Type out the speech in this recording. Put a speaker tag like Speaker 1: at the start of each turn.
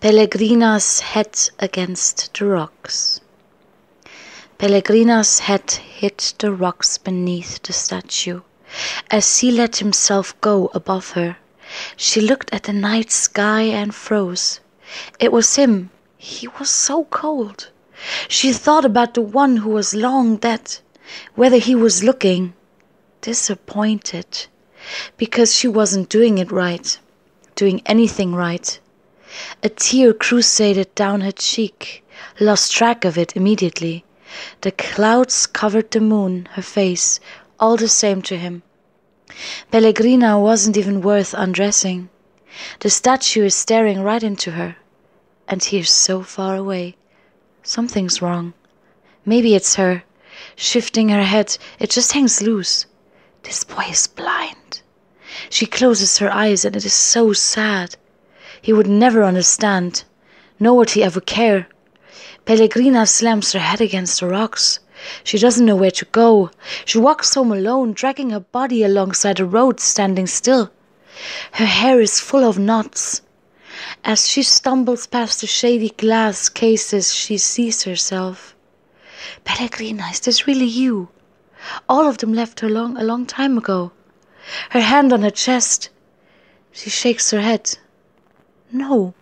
Speaker 1: Pellegrina's head against the rocks. Pellegrina's head hit the rocks beneath the statue. As he let himself go above her, she looked at the night sky and froze. It was him. He was so cold. She thought about the one who was long dead, whether he was looking. Disappointed. Because she wasn't doing it right, doing anything right. A tear crusaded down her cheek, lost track of it immediately. The clouds covered the moon, her face, all the same to him. Pellegrina wasn't even worth undressing. The statue is staring right into her, and he is so far away. Something's wrong. Maybe it's her. Shifting her head, it just hangs loose. This boy is blind. She closes her eyes, and it is so sad. He would never understand, nor would he ever care. Pellegrina slams her head against the rocks. She doesn't know where to go. She walks home alone, dragging her body alongside the road, standing still. Her hair is full of knots. As she stumbles past the shady glass cases, she sees herself. Pellegrina, is this really you? All of them left her long, a long time ago. Her hand on her chest. She shakes her head. No,